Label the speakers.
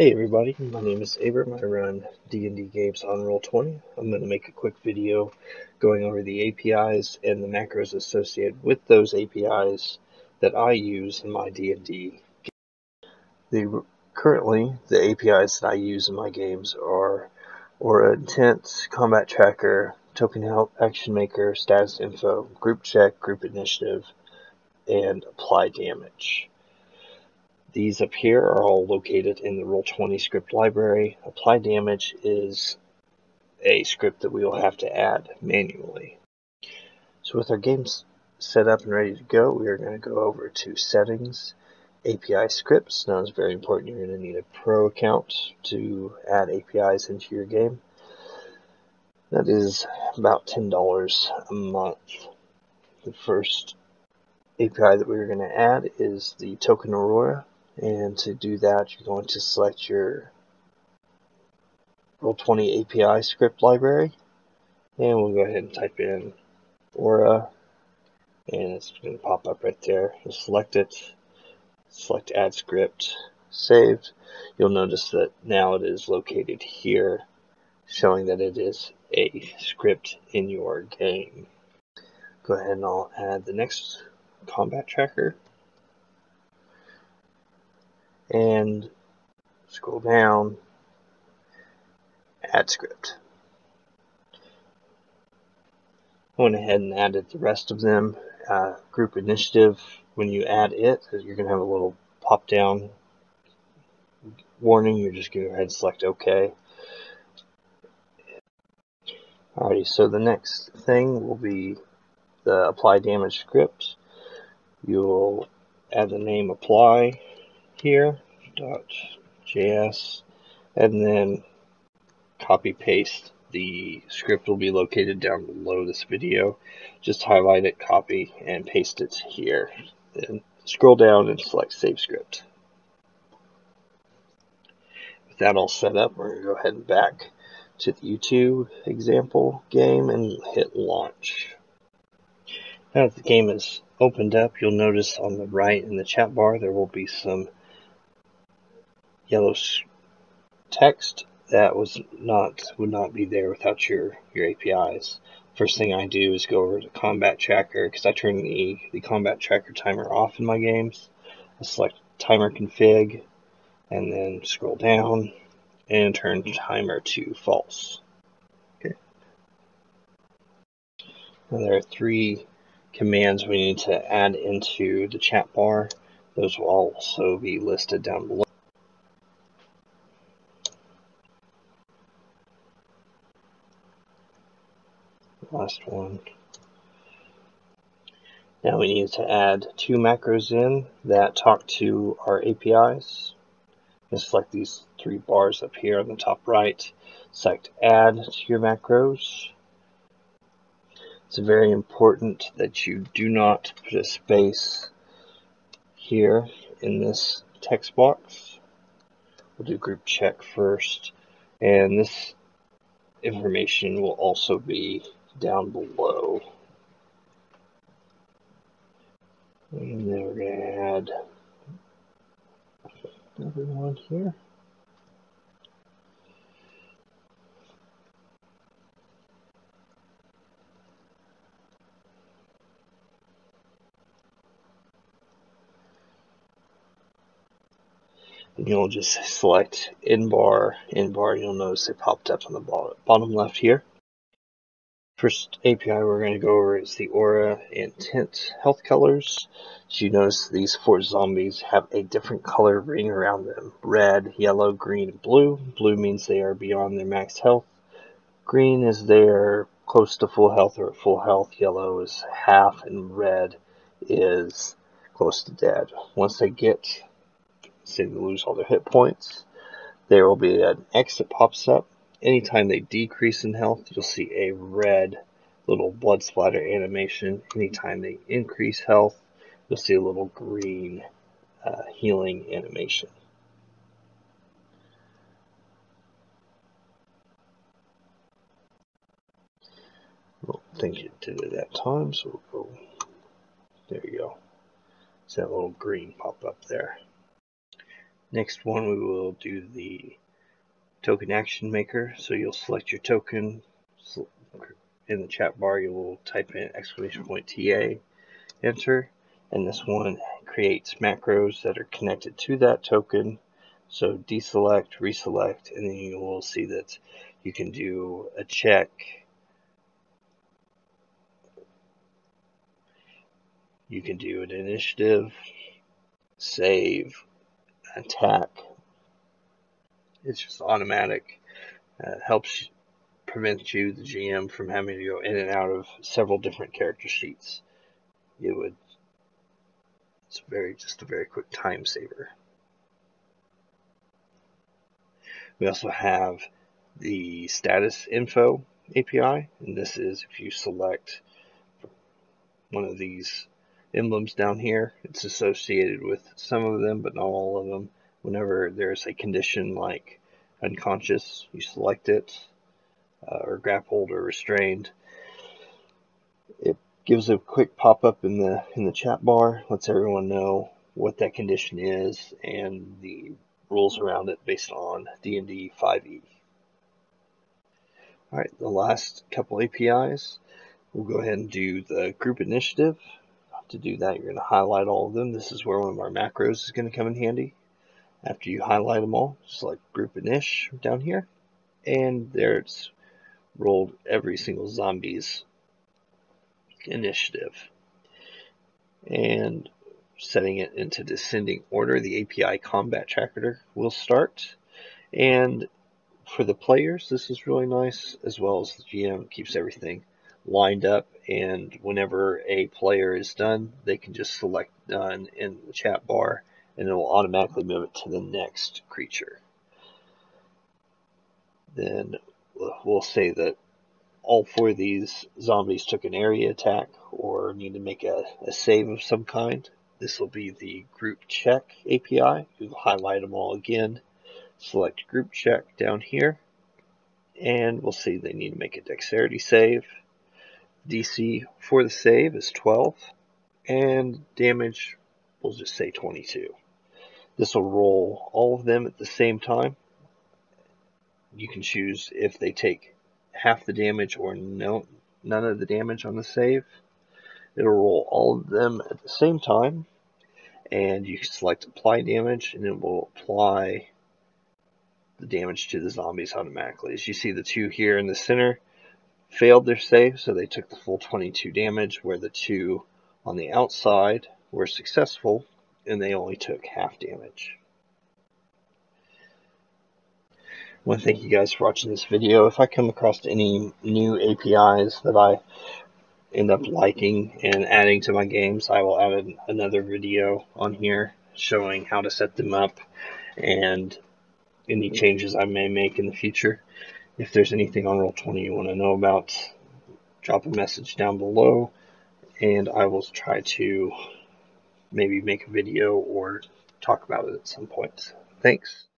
Speaker 1: Hey everybody, my name is Abram. I run D&D games on Roll20. I'm going to make a quick video going over the APIs and the macros associated with those APIs that I use in my D&D. The, currently, the APIs that I use in my games are Aura Tint, Combat Tracker, Token Help, Action Maker, Status Info, Group Check, Group Initiative, and Apply Damage. These up here are all located in the Roll20 script library. Apply damage is a script that we will have to add manually. So with our games set up and ready to go, we are going to go over to settings, API scripts. Now it's very important you're going to need a pro account to add APIs into your game. That is about $10 a month. The first API that we're going to add is the token Aurora and to do that you're going to select your Roll20 API script library and we'll go ahead and type in Aura and it's going to pop up right there. You'll select it, select add script, saved. You'll notice that now it is located here showing that it is a script in your game. Go ahead and I'll add the next combat tracker and scroll down, add script. I went ahead and added the rest of them. Uh, group initiative, when you add it, you're going to have a little pop down warning. You're just going to go ahead and select OK. Alrighty, so the next thing will be the apply damage script. You'll add the name apply here dot js and then copy paste. The script will be located down below this video. Just highlight it copy and paste it here. Then scroll down and select save script. With that all set up we're going to go ahead and back to the U2 example game and hit launch. Now that the game is opened up you'll notice on the right in the chat bar there will be some yellow text that was not would not be there without your your APIs. First thing I do is go over to Combat Tracker because I turn the the Combat Tracker timer off in my games. I select Timer Config and then scroll down and turn timer to false. Okay. Now there are three commands we need to add into the chat bar. Those will also be listed down below. Last one. Now we need to add two macros in that talk to our APIs. Just select these three bars up here on the top right. Select add to your macros. It's very important that you do not put a space here in this text box. We'll do group check first. And this information will also be down below. And then we're going to add another one here. And you'll just select in bar, in bar, you'll notice it popped up on the bottom left here. First API we're going to go over is the Aura Tint Health Colors. As you notice, these four zombies have a different color ring around them. Red, yellow, green, and blue. Blue means they are beyond their max health. Green is they are close to full health or full health. Yellow is half, and red is close to dead. Once they get, say they lose all their hit points, there will be an that pops up anytime they decrease in health, you'll see a red little blood splatter animation. Anytime they increase health, you'll see a little green uh, healing animation. Well, think it did it that time, so we'll go, there you go. See that little green pop up there. Next one we will do the token action maker. So you'll select your token. In the chat bar you will type in exclamation point TA, enter, and this one creates macros that are connected to that token. So deselect, reselect, and then you will see that you can do a check. You can do an initiative, save, attack. It's just automatic. Uh, helps prevent you, the GM, from having to go in and out of several different character sheets. It would. It's very just a very quick time saver. We also have the status info API, and this is if you select one of these emblems down here. It's associated with some of them, but not all of them. Whenever there's a condition like unconscious, you select it, uh, or grappled or restrained. It gives a quick pop-up in the in the chat bar, lets everyone know what that condition is and the rules around it based on D&D 5e. All right, the last couple APIs, we'll go ahead and do the group initiative. To do that, you're going to highlight all of them. This is where one of our macros is going to come in handy. After you highlight them all, select group inish down here, and there it's rolled every single zombies initiative. And setting it into descending order, the API combat tracker will start. And for the players, this is really nice, as well as the GM keeps everything lined up. And whenever a player is done, they can just select done in the chat bar and it will automatically move it to the next creature. Then we'll say that all four of these zombies took an area attack or need to make a, a save of some kind. This will be the group check API. We'll highlight them all again. Select group check down here. And we'll see they need to make a dexterity save. DC for the save is 12. And damage, we'll just say 22. This will roll all of them at the same time. You can choose if they take half the damage or no none of the damage on the save. It'll roll all of them at the same time, and you can select apply damage, and it will apply the damage to the zombies automatically. As you see, the two here in the center failed their save, so they took the full 22 damage, where the two on the outside were successful, and they only took half damage. I want to thank you guys for watching this video. If I come across any new APIs that I end up liking and adding to my games, I will add another video on here showing how to set them up and any changes I may make in the future. If there's anything on Roll20 you want to know about, drop a message down below and I will try to maybe make a video or talk about it at some point. Thanks.